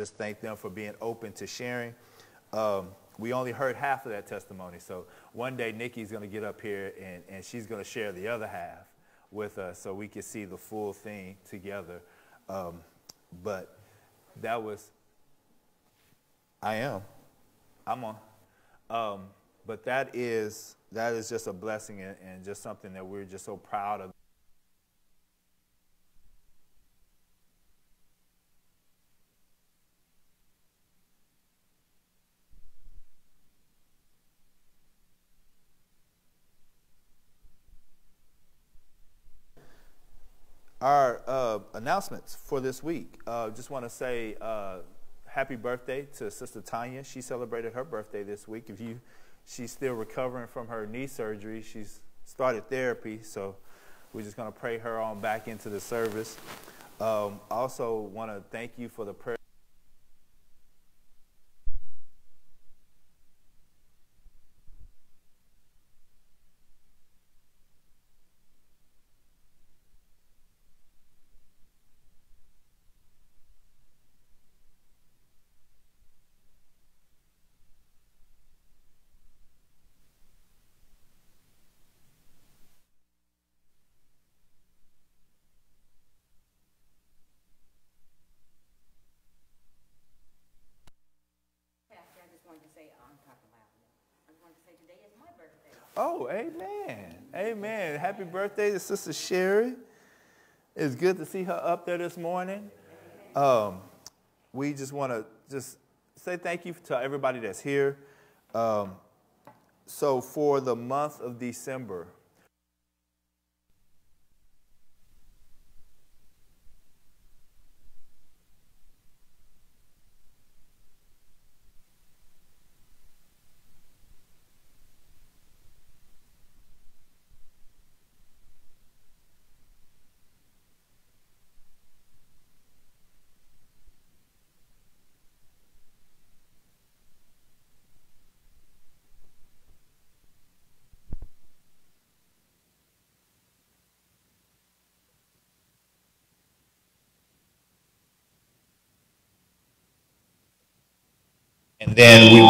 just thank them for being open to sharing. Um, we only heard half of that testimony. So one day Nikki's going to get up here and, and she's going to share the other half with us so we can see the full thing together. Um, but that was, I am, I'm on. Um, but that is, that is just a blessing and, and just something that we're just so proud of. Our uh, announcements for this week. Uh, just want to say uh, happy birthday to Sister Tanya. She celebrated her birthday this week. If you, she's still recovering from her knee surgery. She's started therapy, so we're just going to pray her on back into the service. Um, also, want to thank you for the prayer. Oh, amen. Amen. Happy birthday to Sister Sherry. It's good to see her up there this morning. Um, we just want to just say thank you to everybody that's here. Um, so for the month of December, And then we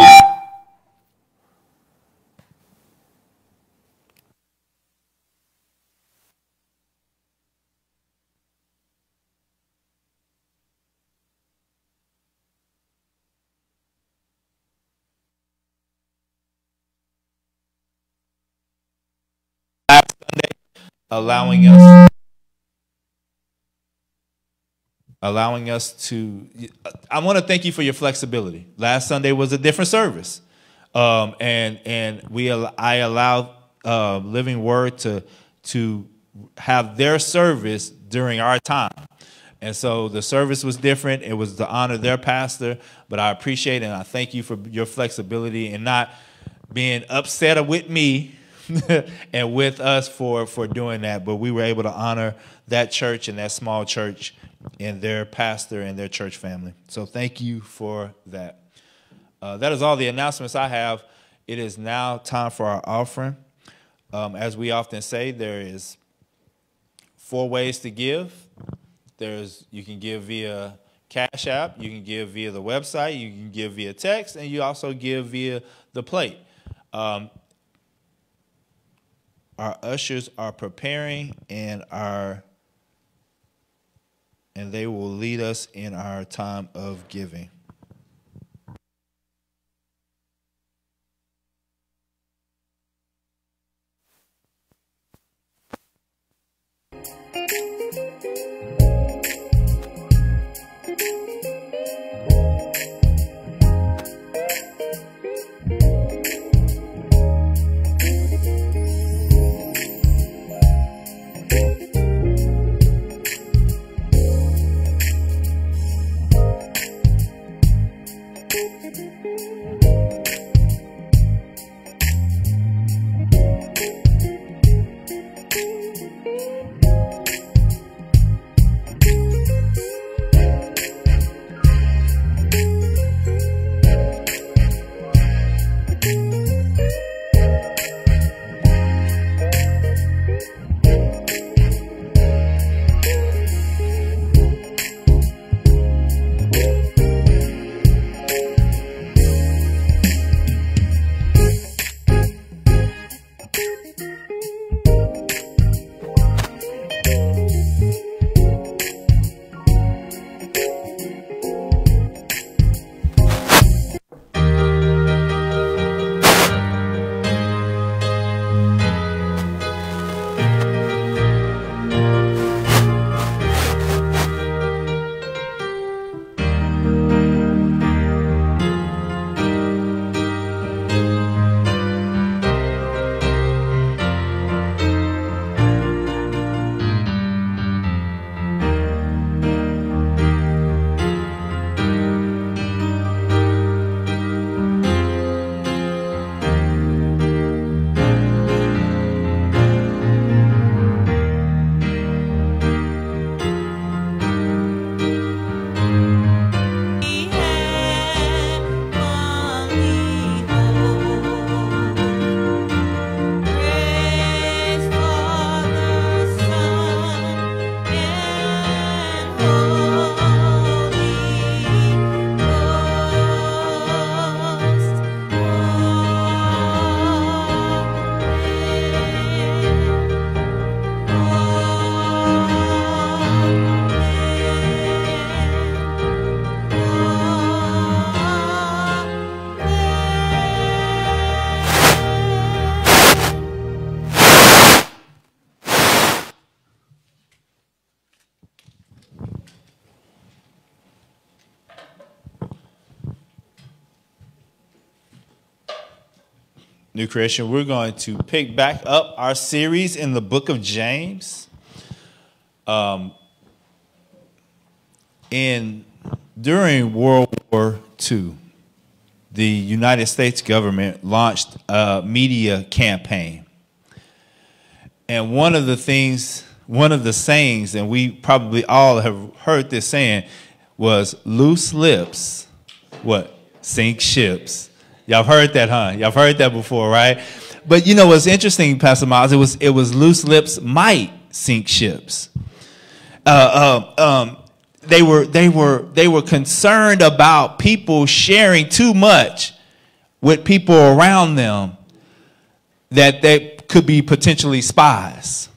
Sunday, allowing us allowing us to. I want to thank you for your flexibility. Last Sunday was a different service, um, and and we I allowed uh, Living Word to to have their service during our time. And so the service was different. It was to honor their pastor, but I appreciate and I thank you for your flexibility and not being upset with me and with us for for doing that. But we were able to honor that church and that small church and their pastor and their church family. So thank you for that. Uh, that is all the announcements I have. It is now time for our offering. Um, as we often say, there is four ways to give. There's you can give via Cash App, you can give via the website, you can give via text, and you also give via the plate. Um, our ushers are preparing and are and they will lead us in our time of giving. New Creation, we're going to pick back up our series in the book of James. Um, in during World War II, the United States government launched a media campaign. And one of the things, one of the sayings, and we probably all have heard this saying, was loose lips, what? Sink ships. Y'all heard that, huh? Y'all heard that before, right? But you know what's interesting, Pastor Miles? It was it was loose lips might sink ships. Uh, uh, um, they were they were they were concerned about people sharing too much with people around them that they could be potentially spies,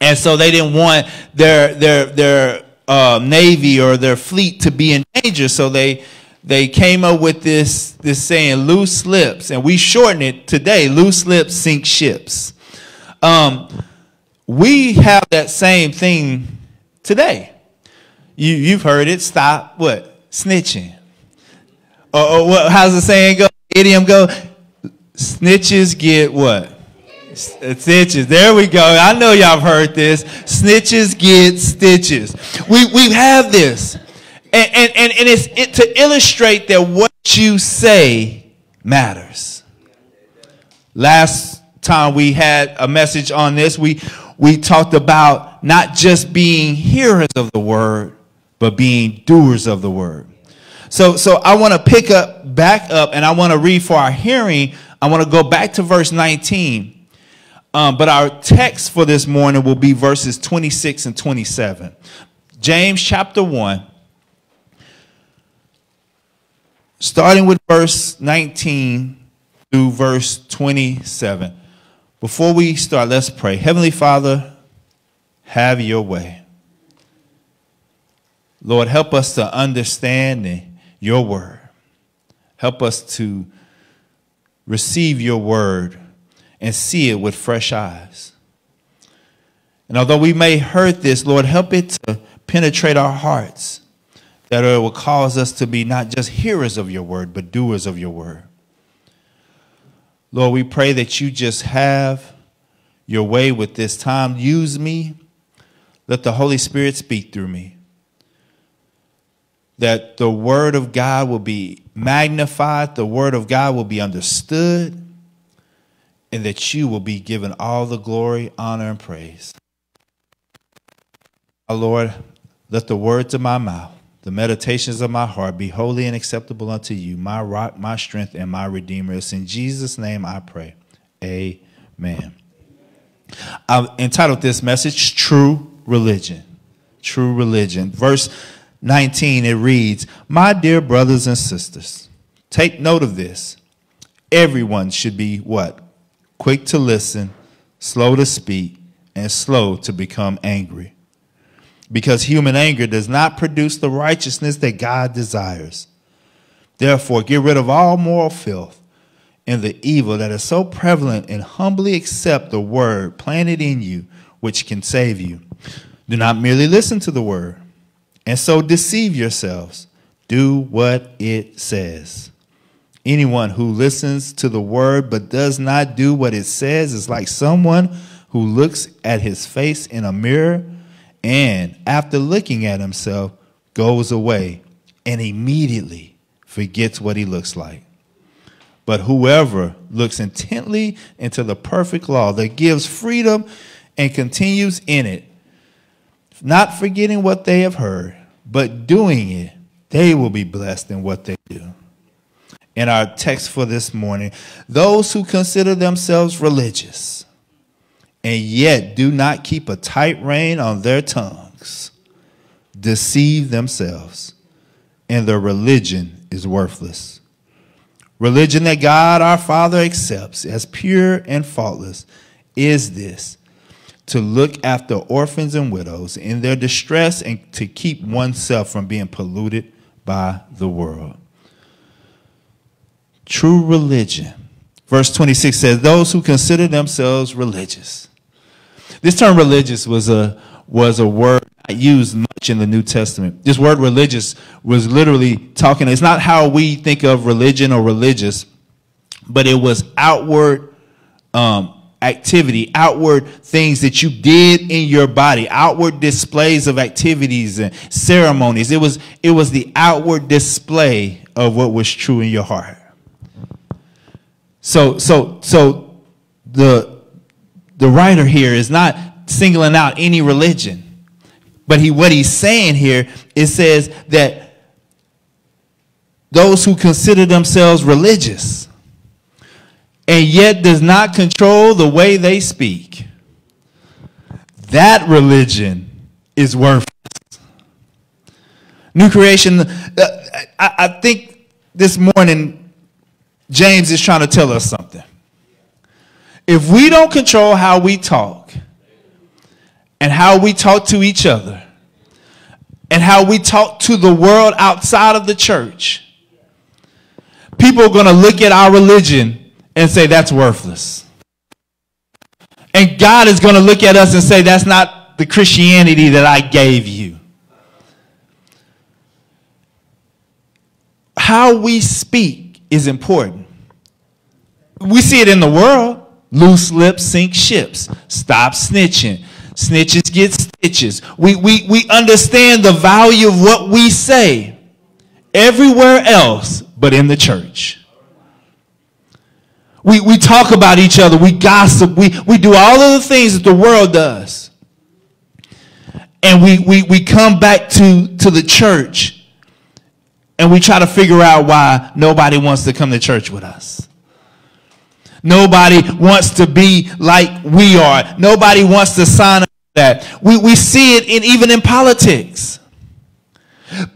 and so they didn't want their their their uh, navy or their fleet to be in danger. So they they came up with this this saying loose lips and we shorten it today loose lips sink ships um, we have that same thing today you, you've heard it stop what snitching or, or what how's the saying go idiom go snitches get what uh, Stitches. There we go. I know y'all have heard this. Snitches get stitches. We, we have this. And, and, and, and it's it, to illustrate that what you say matters. Last time we had a message on this, we, we talked about not just being hearers of the word, but being doers of the word. So, so I want to pick up, back up, and I want to read for our hearing. I want to go back to verse 19. Um, but our text for this morning will be verses 26 and 27. James chapter 1, starting with verse 19 through verse 27. Before we start, let's pray. Heavenly Father, have your way. Lord, help us to understand your word. Help us to receive your word and see it with fresh eyes. And although we may hurt this, Lord, help it to penetrate our hearts that it will cause us to be not just hearers of your word, but doers of your word. Lord, we pray that you just have your way with this time. Use me. Let the Holy Spirit speak through me. That the word of God will be magnified, the word of God will be understood, and that you will be given all the glory, honor, and praise. Our Lord, let the words of my mouth the meditations of my heart be holy and acceptable unto you, my rock, my strength, and my redeemer. It's in Jesus' name I pray. Amen. I've entitled this message True Religion. True Religion. Verse 19, it reads, My dear brothers and sisters, take note of this. Everyone should be what? Quick to listen, slow to speak, and slow to become angry because human anger does not produce the righteousness that God desires. Therefore, get rid of all moral filth and the evil that is so prevalent and humbly accept the word planted in you, which can save you. Do not merely listen to the word and so deceive yourselves. Do what it says. Anyone who listens to the word but does not do what it says is like someone who looks at his face in a mirror and after looking at himself, goes away and immediately forgets what he looks like. But whoever looks intently into the perfect law that gives freedom and continues in it, not forgetting what they have heard, but doing it, they will be blessed in what they do. In our text for this morning, those who consider themselves religious and yet do not keep a tight rein on their tongues, deceive themselves, and their religion is worthless. Religion that God our Father accepts as pure and faultless is this to look after orphans and widows in their distress and to keep oneself from being polluted by the world. True religion. Verse 26 says, Those who consider themselves religious this term religious was a was a word used much in the New Testament. This word religious was literally talking, it's not how we think of religion or religious. but it was outward um, activity, outward things that you did in your body, outward displays of activities and ceremonies. It was it was the outward display of what was true in your heart. So so so the the writer here is not singling out any religion. But he what he's saying here it says that those who consider themselves religious and yet does not control the way they speak. That religion is worthless. New creation, uh, I, I think this morning, James is trying to tell us something. If we don't control how we talk and how we talk to each other and how we talk to the world outside of the church, people are going to look at our religion and say that's worthless. And God is going to look at us and say that's not the Christianity that I gave you. How we speak is important. We see it in the world. Loose lips sink ships. Stop snitching. Snitches get stitches. We, we, we understand the value of what we say everywhere else but in the church. We, we talk about each other. We gossip. We, we do all of the things that the world does. And we, we, we come back to, to the church and we try to figure out why nobody wants to come to church with us. Nobody wants to be like we are. Nobody wants to sign up for that. We, we see it in, even in politics.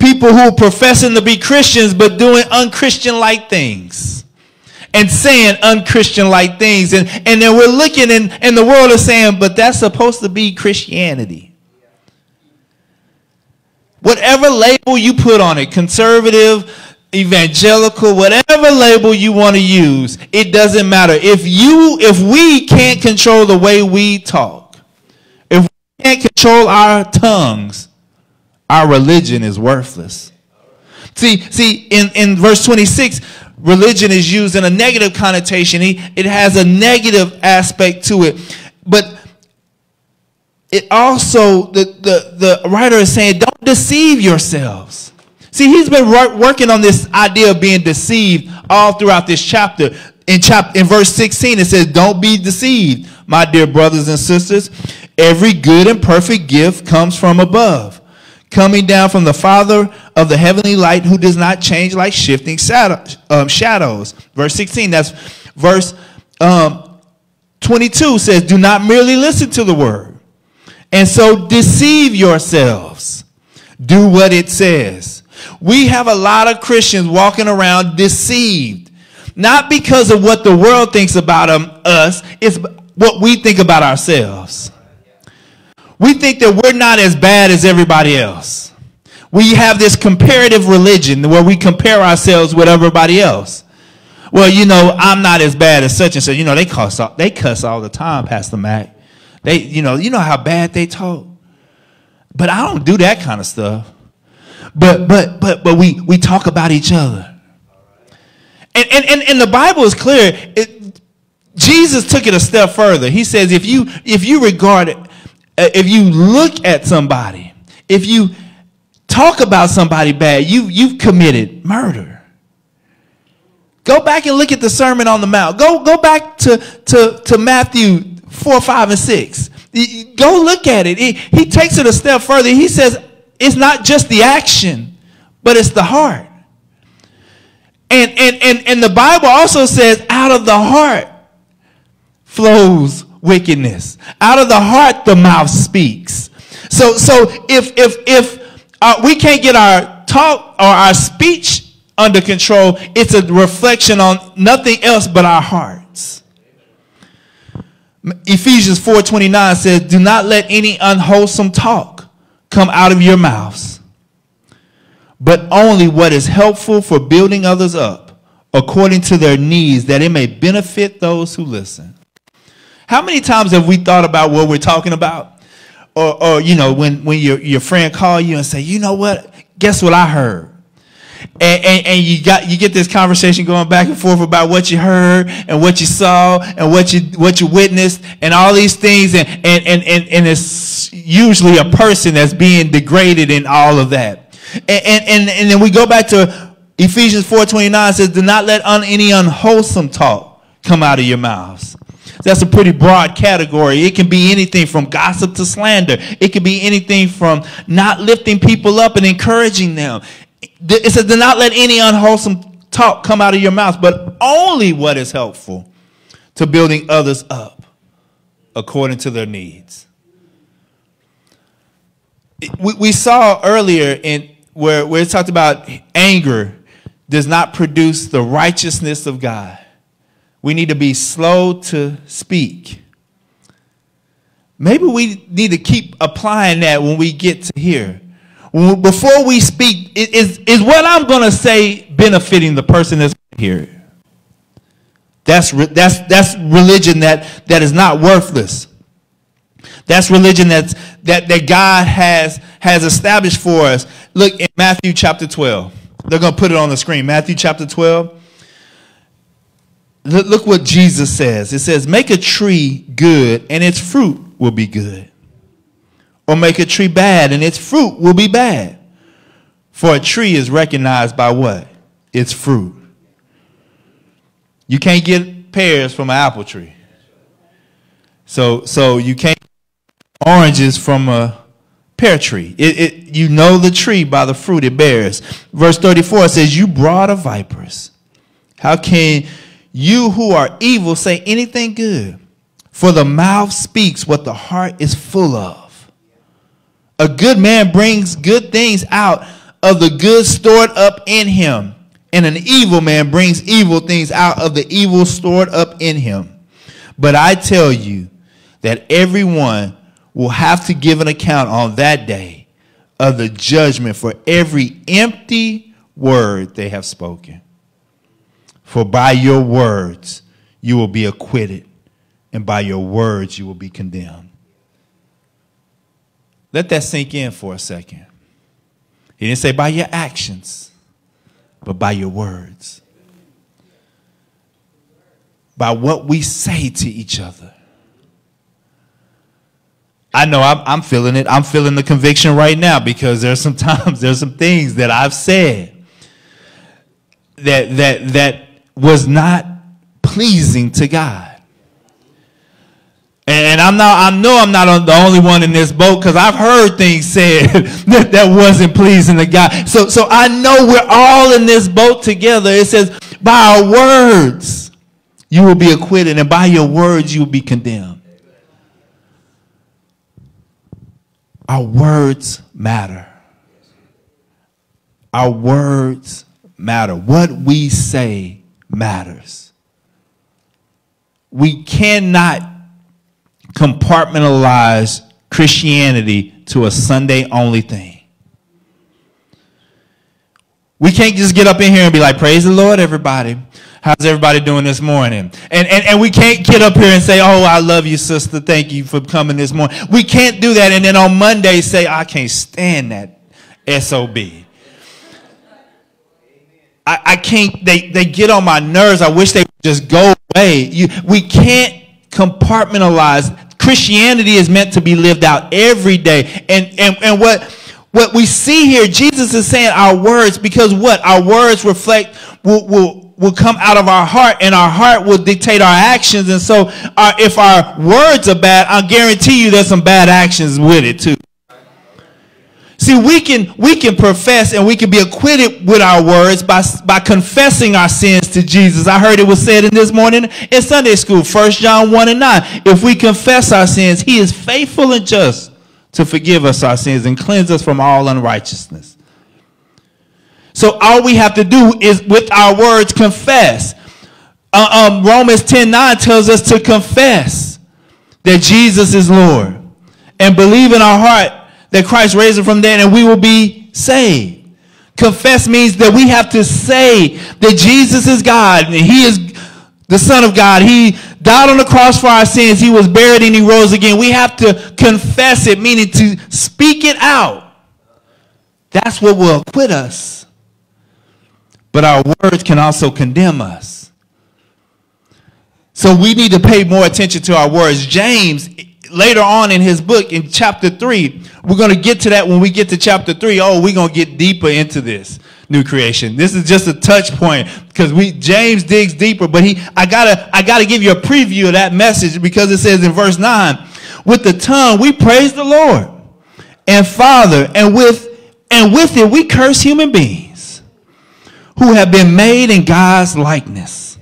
People who are professing to be Christians but doing unchristian like things and saying unchristian like things. And, and then we're looking and, and the world is saying, but that's supposed to be Christianity. Whatever label you put on it, conservative, evangelical, whatever label you want to use, it doesn't matter. If you, if we can't control the way we talk, if we can't control our tongues, our religion is worthless. See, see, in, in verse 26, religion is used in a negative connotation. It has a negative aspect to it. But it also, the, the, the writer is saying, don't deceive yourselves. See, he's been working on this idea of being deceived all throughout this chapter. In chapter in verse 16, it says, Don't be deceived, my dear brothers and sisters. Every good and perfect gift comes from above coming down from the Father of the heavenly light who does not change like shifting um, shadows. Verse 16, that's verse um, 22 says, Do not merely listen to the word and so deceive yourselves. Do what it says. We have a lot of Christians walking around deceived, not because of what the world thinks about us, it's what we think about ourselves. We think that we're not as bad as everybody else. We have this comparative religion where we compare ourselves with everybody else. Well, you know, I'm not as bad as such and such. You know, they cuss all, they cuss all the time, Pastor Mac. They, you know, you know how bad they talk. But I don't do that kind of stuff. But but but but we we talk about each other. And and and, and the Bible is clear. It, Jesus took it a step further. He says, if you if you regard it uh, if you look at somebody, if you talk about somebody bad, you, you've committed murder. Go back and look at the Sermon on the Mount. Go, go back to, to, to Matthew 4, 5, and 6. Go look at it. He, he takes it a step further. He says it's not just the action, but it's the heart. And, and, and, and the Bible also says, out of the heart flows wickedness. Out of the heart, the mouth speaks. So, so if, if, if uh, we can't get our talk or our speech under control, it's a reflection on nothing else but our hearts. Ephesians 4:29 says, "Do not let any unwholesome talk come out of your mouths, but only what is helpful for building others up according to their needs, that it may benefit those who listen." How many times have we thought about what we're talking about? Or, or you know, when, when your, your friend call you and say, you know what? Guess what I heard? and, and, and, you got you get this conversation going back and forth about what you heard and what you saw and what you what you witnessed and all these things and and and and, and it's usually a person that's being degraded in all of that and and and, and then we go back to Ephesians 4:29 says do not let un, any unwholesome talk come out of your mouths that's a pretty broad category. It can be anything from gossip to slander. It can be anything from not lifting people up and encouraging them. It says, do not let any unwholesome talk come out of your mouth, but only what is helpful to building others up according to their needs. We, we saw earlier in where, where it talked about anger does not produce the righteousness of God. We need to be slow to speak. Maybe we need to keep applying that when we get to here. Before we speak, is, is what I'm going to say benefiting the person that's here? That's, that's, that's religion that, that is not worthless. That's religion that's, that, that God has, has established for us. Look in Matthew chapter 12. They're going to put it on the screen. Matthew chapter 12. Look what Jesus says. It says, Make a tree good, and its fruit will be good. Or make a tree bad, and its fruit will be bad. For a tree is recognized by what? Its fruit. You can't get pears from an apple tree. So, so you can't oranges from a pear tree. It, it, you know the tree by the fruit it bears. Verse 34 says, You brought of vipers. How can you who are evil say anything good, for the mouth speaks what the heart is full of. A good man brings good things out of the good stored up in him, and an evil man brings evil things out of the evil stored up in him. But I tell you that everyone will have to give an account on that day of the judgment for every empty word they have spoken. For by your words you will be acquitted, and by your words you will be condemned. Let that sink in for a second. He didn't say by your actions, but by your words. By what we say to each other. I know I'm, I'm, feeling it. I'm feeling the conviction right now because there's some times, there's some things that I've said that that that was not pleasing to God. And I'm not, I know I'm not the only one in this boat because I've heard things said that, that wasn't pleasing to God. So, so I know we're all in this boat together. It says, by our words, you will be acquitted, and by your words, you will be condemned. Our words matter. Our words matter. What we say matters. We cannot compartmentalize Christianity to a Sunday only thing. We can't just get up in here and be like, Praise the Lord, everybody. How's everybody doing this morning? And, and, and we can't get up here and say, Oh, I love you, sister. Thank you for coming this morning. We can't do that. And then on Monday say, I can't stand that SOB. I, I can't, they, they get on my nerves. I wish they would just go away. You, we can't compartmentalize. Christianity is meant to be lived out every day. And, and, and what, what we see here, Jesus is saying our words because what? Our words reflect, will, will, will come out of our heart and our heart will dictate our actions. And so our, if our words are bad, I guarantee you there's some bad actions with it too. See, we can we can profess and we can be acquitted with our words by, by confessing our sins to Jesus. I heard it was said in this morning in Sunday school, 1 John 1 and 9. If we confess our sins, he is faithful and just to forgive us our sins and cleanse us from all unrighteousness. So all we have to do is with our words confess. Uh, um, Romans 10 9 tells us to confess that Jesus is Lord and believe in our heart that Christ raised him from dead and we will be saved. Confess means that we have to say that Jesus is God and he is the Son of God. He died on the cross for our sins. He was buried and he rose again. We have to confess it, meaning to speak it out. That's what will acquit us. But our words can also condemn us. So we need to pay more attention to our words. James, later on in his book, in chapter 3, we're going to get to that when we get to chapter 3. Oh, we're going to get deeper into this new creation. This is just a touch point because we James digs deeper, but he I gotta I gotta give you a preview of that message because it says in verse 9, with the tongue we praise the Lord and Father, and with and with it we curse human beings who have been made in God's likeness.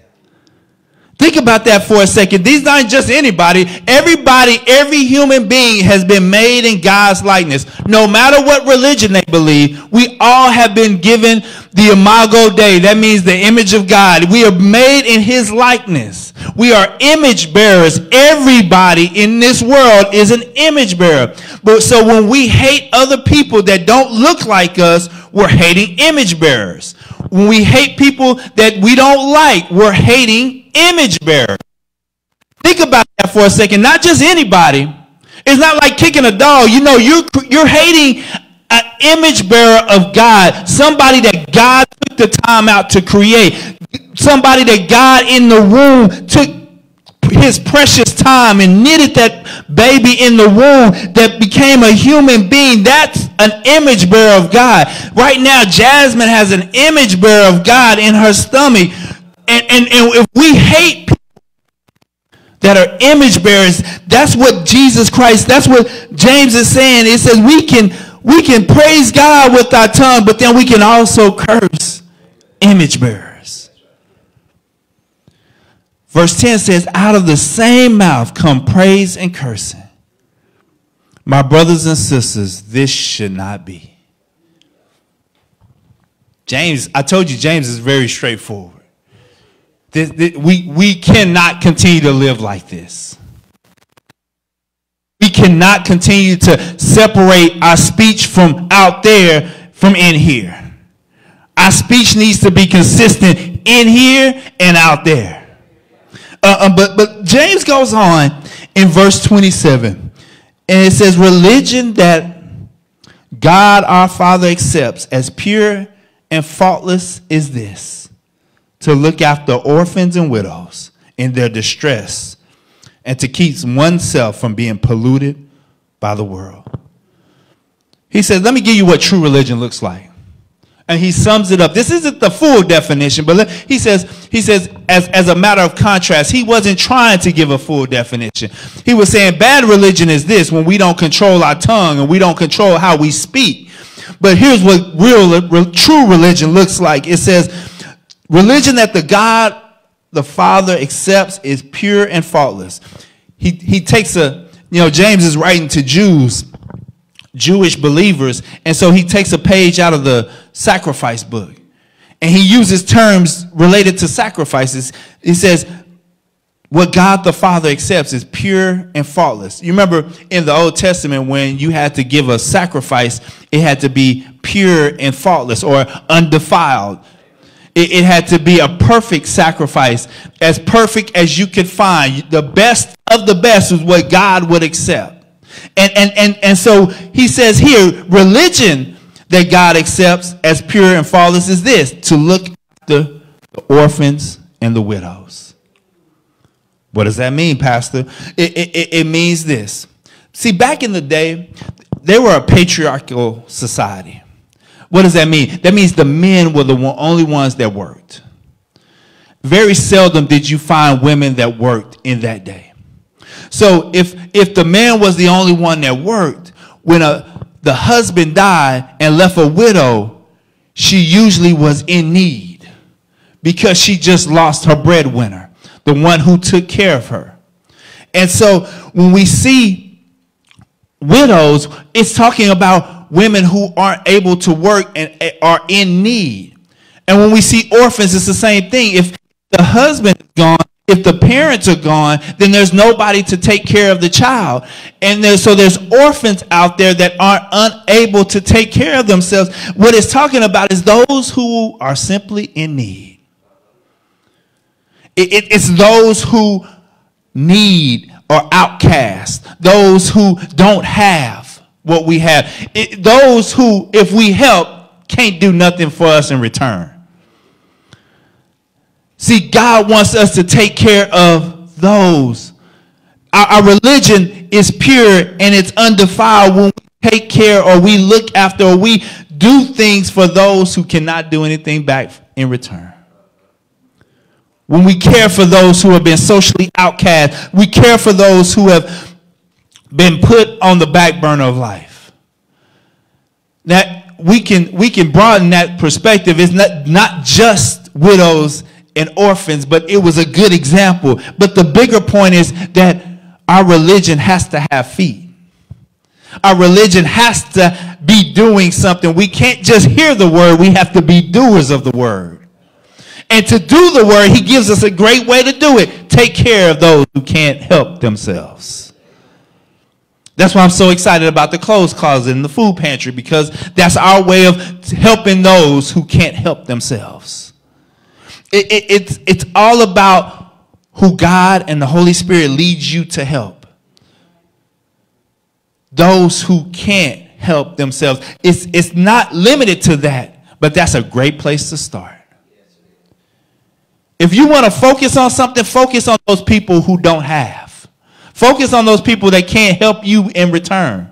Think about that for a second. These aren't just anybody. Everybody, every human being has been made in God's likeness. No matter what religion they believe, we all have been given the imago Dei. That means the image of God. We are made in his likeness. We are image bearers. Everybody in this world is an image bearer. But so when we hate other people that don't look like us, we're hating image bearers. When we hate people that we don't like, we're hating image bearers. Think about that for a second. Not just anybody. It's not like kicking a dog. You know, you're, you're hating an image bearer of God, somebody that God took the time out to create, somebody that God in the womb took his precious time and knitted that baby in the womb that became a human being. That's an image bearer of God. Right now, Jasmine has an image bearer of God in her stomach. And, and, and if we hate people that are image bearers, that's what Jesus Christ, that's what James is saying. It says we can we can praise God with our tongue, but then we can also curse image bearers. Verse 10 says, Out of the same mouth come praise and cursing. My brothers and sisters, this should not be. James, I told you, James is very straightforward. This, this, we, we cannot continue to live like this. We cannot continue to separate our speech from out there from in here. Our speech needs to be consistent in here and out there. Uh, uh, but, but James goes on in verse 27, and it says, Religion that God our Father accepts as pure and faultless is this to look after orphans and widows in their distress and to keep oneself from being polluted by the world. He says, Let me give you what true religion looks like and he sums it up. This isn't the full definition, but he says, he says, as, as a matter of contrast, he wasn't trying to give a full definition. He was saying bad religion is this when we don't control our tongue and we don't control how we speak. But here's what real, real true religion looks like. It says, religion that the God, the Father accepts is pure and faultless. He, he takes a, you know, James is writing to Jews Jewish believers. And so he takes a page out of the sacrifice book and he uses terms related to sacrifices. He says, what God the Father accepts is pure and faultless. You remember in the Old Testament when you had to give a sacrifice, it had to be pure and faultless or undefiled. It, it had to be a perfect sacrifice, as perfect as you could find. The best of the best is what God would accept. And, and, and, and so he says here, religion that God accepts as pure and flawless is this to look after the orphans and the widows. What does that mean, Pastor? It, it, it means this. See, back in the day, they were a patriarchal society. What does that mean? That means the men were the only ones that worked. Very seldom did you find women that worked in that day. So if if the man was the only one that worked, when a the husband died and left a widow, she usually was in need because she just lost her breadwinner, the one who took care of her. And so when we see widows, it's talking about women who aren't able to work and are in need. And when we see orphans, it's the same thing. If the husband is gone, if the parents are gone, then there's nobody to take care of the child. And there's, so there's orphans out there that aren't unable to take care of themselves. What it's talking about is those who are simply in need. It, it, it's those who need or outcast, those who don't have what we have, it, those who, if we help, can't do nothing for us in return. See, God wants us to take care of those. Our, our religion is pure and it's undefiled when we take care or we look after or we do things for those who cannot do anything back in return. When we care for those who have been socially outcast, we care for those who have been put on the back burner of life. That we can we can broaden that perspective. It's not, not just widows and orphans, but it was a good example. But the bigger point is that our religion has to have feet. Our religion has to be doing something. We can't just hear the word, we have to be doers of the word. And to do the word, he gives us a great way to do it. Take care of those who can't help themselves. That's why I'm so excited about the clothes closet and the food pantry because that's our way of helping those who can't help themselves. It, it, it's, it's all about who God and the Holy Spirit leads you to help. Those who can't help themselves. It's, it's not limited to that, but that's a great place to start. If you want to focus on something, focus on those people who don't have. Focus on those people that can't help you in return.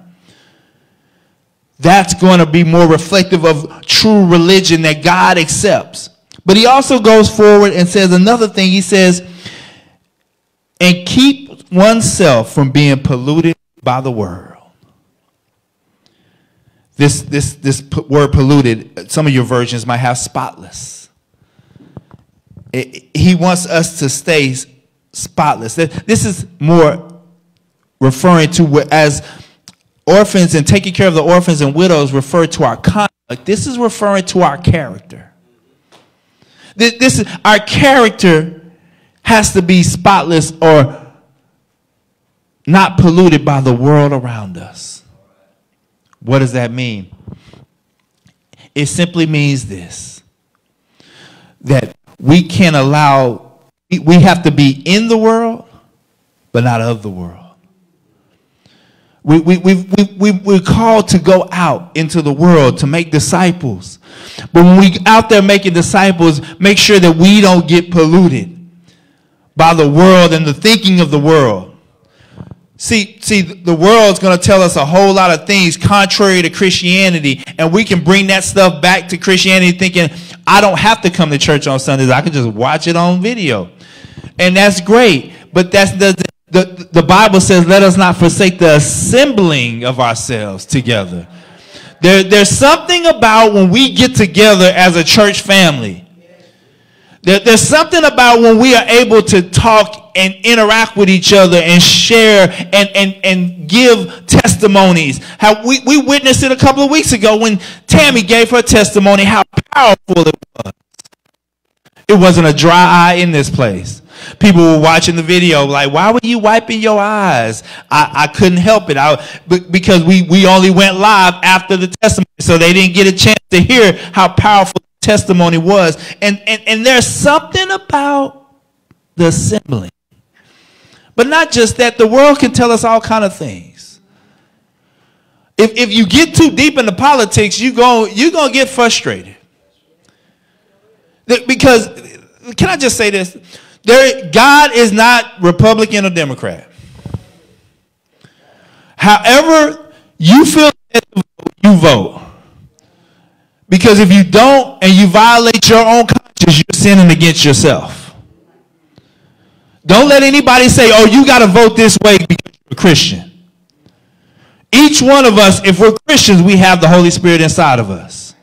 That's going to be more reflective of true religion that God accepts. But he also goes forward and says another thing. He says, and keep oneself from being polluted by the world. This, this, this word polluted, some of your versions might have spotless he wants us to stay spotless. This is more referring to as orphans and taking care of the orphans and widows refer to our conduct. This is referring to our character. This, this is our character has to be spotless or not polluted by the world around us. What does that mean? It simply means this that we can't allow, we have to be in the world, but not of the world. We, we, we, we, we, we're called to go out into the world to make disciples. But when we out there making disciples, make sure that we don't get polluted by the world and the thinking of the world. See, see, the world's going to tell us a whole lot of things contrary to Christianity, and we can bring that stuff back to Christianity thinking, I don't have to come to church on Sundays. I can just watch it on video. And that's great. But that's the, the, the Bible says, let us not forsake the assembling of ourselves together. There, there's something about when we get together as a church family there, there's something about when we are able to talk and interact with each other and share and, and, and give testimonies. How we, we witnessed it a couple of weeks ago when Tammy gave her testimony, how powerful it was. It wasn't a dry eye in this place. People were watching the video like, why were you wiping your eyes? I, I couldn't help it. I, because we, we only went live after the testimony, so they didn't get a chance to hear how powerful the testimony was. And, and, and there's something about the assembly. But not just that, the world can tell us all kind of things. If, if you get too deep into politics, you go, you're going to get frustrated. Because, can I just say this? There, God is not Republican or Democrat. However, you feel you vote. Because if you don't and you violate your own conscience, you're sinning against yourself. Don't let anybody say, oh, you got to vote this way because you're a Christian. Each one of us, if we're Christians, we have the Holy Spirit inside of us.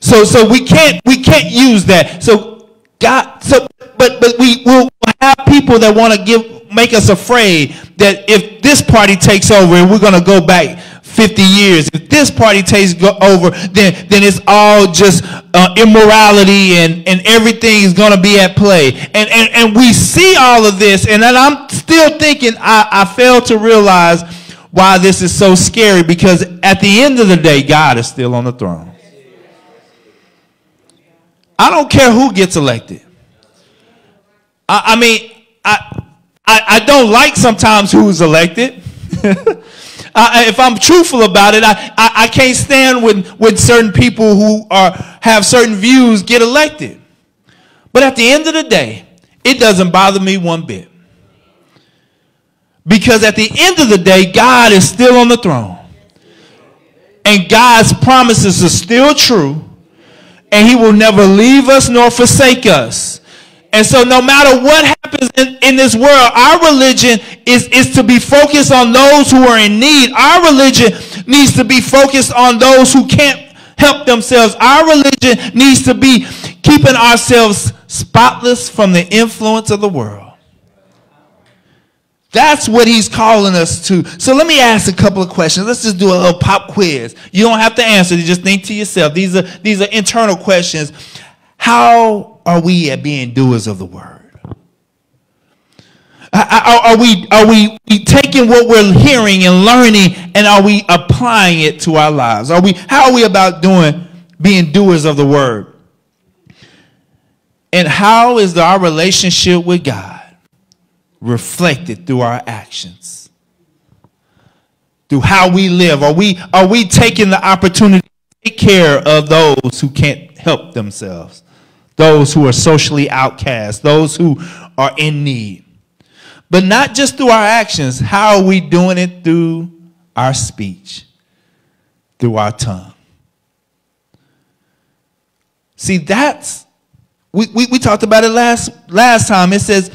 So, so we can't we can't use that. So God, so but but we will have people that want to give make us afraid that if this party takes over and we're going to go back 50 years. If this party takes over, then, then it's all just uh, immorality and, and everything is going to be at play. And, and, and we see all of this, and then I'm still thinking I, I fail to realize why this is so scary because at the end of the day, God is still on the throne. I don't care who gets elected. I, I mean, I, I, I don't like sometimes who's elected. uh, if I'm truthful about it, I, I, I, can't stand when, when certain people who are have certain views get elected. But at the end of the day, it doesn't bother me one bit. Because at the end of the day, God is still on the throne. And God's promises are still true. And He will never leave us nor forsake us. And so, no matter what happens in, in, this world, our religion is, is to be focused on those who are in need. Our religion needs to be focused on those who can't help themselves. Our religion needs to be keeping ourselves spotless from the influence of the world. That's what he's calling us to. So let me ask a couple of questions. Let's just do a little pop quiz. You don't have to answer. You just think to yourself. These are these are internal questions. How are we at being doers of the word? Uh, uh, are, are, we are we taking what we're hearing and learning and are we applying it to our lives? Are we how are we about doing being doers of the word? And how is our relationship with God reflected through our actions? Through how we live? Are we, are we taking the opportunity to take care of those who can't help themselves? Those who are socially outcast, those who are in need. But not just through our actions, how are we doing it through our speech, through our tongue? See, that's we, we, we talked about it last, last time. It says,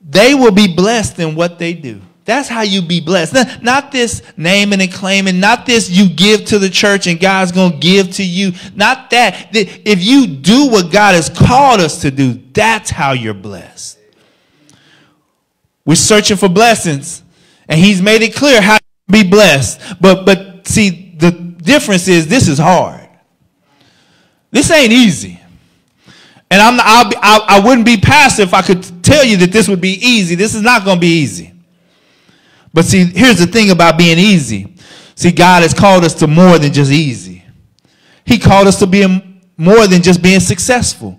they will be blessed in what they do. That's how you be blessed. Not, not, this naming and claiming, not this you give to the church and God's going to give to you. Not that. If you do what God has called us to do, that's how you're blessed. We're searching for blessings, and He's made it clear how to be blessed. But, but see, the difference is this is hard. This ain't easy. And I'm, I'll be, I, I wouldn't be passive if I could tell you that this would be easy. This is not going to be easy. But see, here's the thing about being easy. See, God has called us to more than just easy. He called us to be more than just being successful.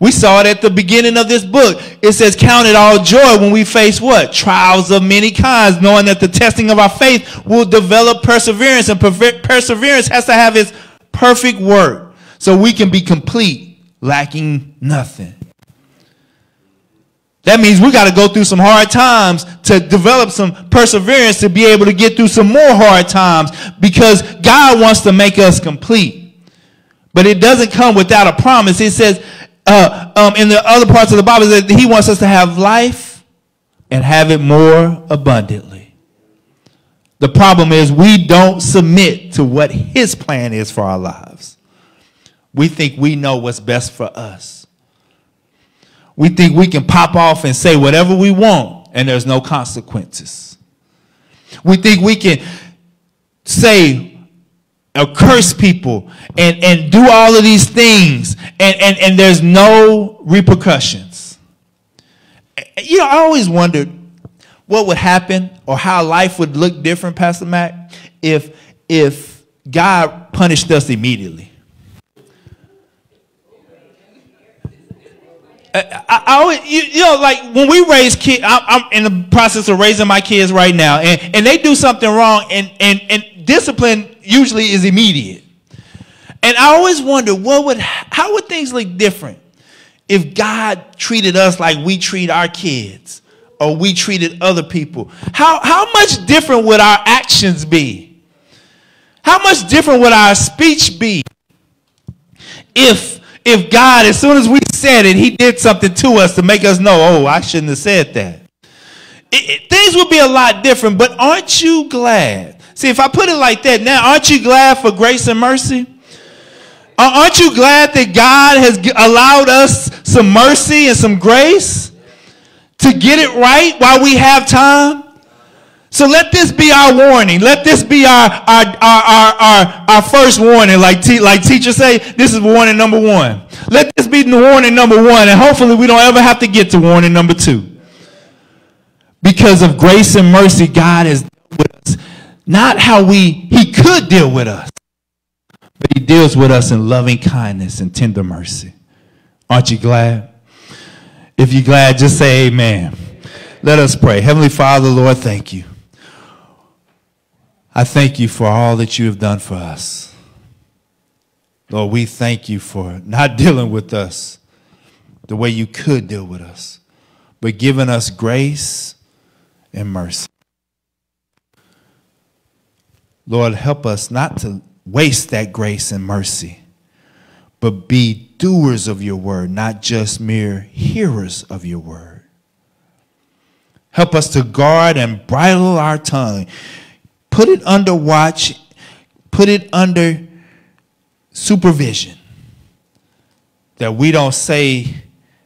We saw it at the beginning of this book. It says, Count it all joy when we face what? Trials of many kinds, knowing that the testing of our faith will develop perseverance, and perseverance has to have its perfect work so we can be complete lacking nothing. That means we got to go through some hard times to develop some perseverance to be able to get through some more hard times because God wants to make us complete. But it doesn't come without a promise. It says uh, um, in the other parts of the Bible that He wants us to have life and have it more abundantly. The problem is we don't submit to what His plan is for our lives. We think we know what's best for us. We think we can pop off and say whatever we want and there's no consequences. We think we can say or curse people and, and do all of these things and, and, and there's no repercussions. You know, I always wondered what would happen or how life would look different, Pastor Mac, if if God punished us immediately. I, I always, you, you, know, like when we raise kids, I'm, I'm, in the process of raising my kids right now, and, and they do something wrong, and, and, and discipline usually is immediate. And I always wonder, what would, how would things look different if God treated us like we treat our kids, or we treated other people? How, how much different would our actions be? How much different would our speech be if if God, as soon as we said it, He did something to us to make us know, oh, I shouldn't have said that. It, it, things would be a lot different, but aren't you glad? See, if I put it like that now, aren't you glad for grace and mercy? Aren't you glad that God has allowed us some mercy and some grace to get it right while we have time? So let this be our warning. Let this be our, our, our, our, our, our first warning. Like, te- like teachers say, this is warning number one. Let this be the warning number one. And hopefully we don't ever have to get to warning number two. Because of grace and mercy, God dealt with us. Not how we, he could deal with us. But he deals with us in loving kindness and tender mercy. Aren't you glad? If you're glad, just say amen. Let us pray. Heavenly Father, Lord, thank you. I thank you for all that you have done for us. Lord, we thank you for not dealing with us the way you could deal with us, but giving us grace and mercy. Lord, help us not to waste that grace and mercy, but be doers of your word, not just mere hearers of your word. Help us to guard and bridle our tongue. Put it under watch, put it under supervision. That we don't say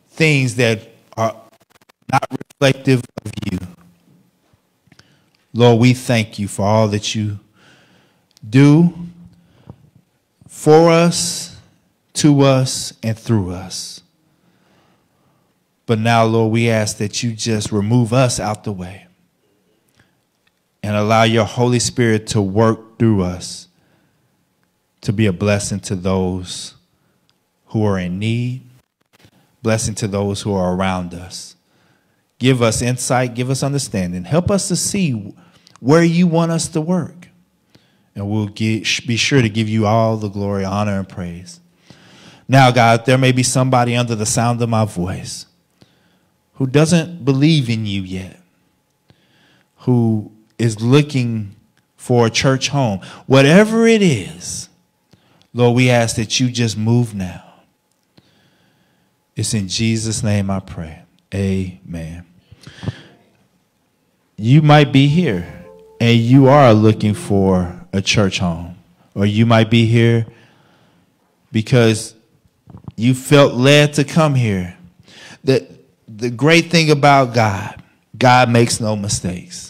things that are not reflective of you. Lord, we thank you for all that you do for us, to us, and through us. But now, Lord, we ask that you just remove us out the way and allow your Holy Spirit to work through us to be a blessing to those who are in need, blessing to those who are around us. Give us insight, give us understanding. Help us to see where you want us to work. And we'll get, be sure to give you all the glory, honor, and praise. Now, God, there may be somebody under the sound of my voice who doesn't believe in you yet, who is looking for a church home. Whatever it is, Lord, we ask that you just move now. It's in Jesus' name I pray. Amen. You might be here and you are looking for a church home, or you might be here because you felt led to come here. The, the great thing about God, God makes no mistakes.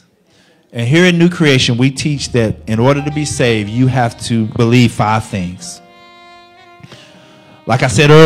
And here in New Creation, we teach that in order to be saved, you have to believe five things. Like I said earlier,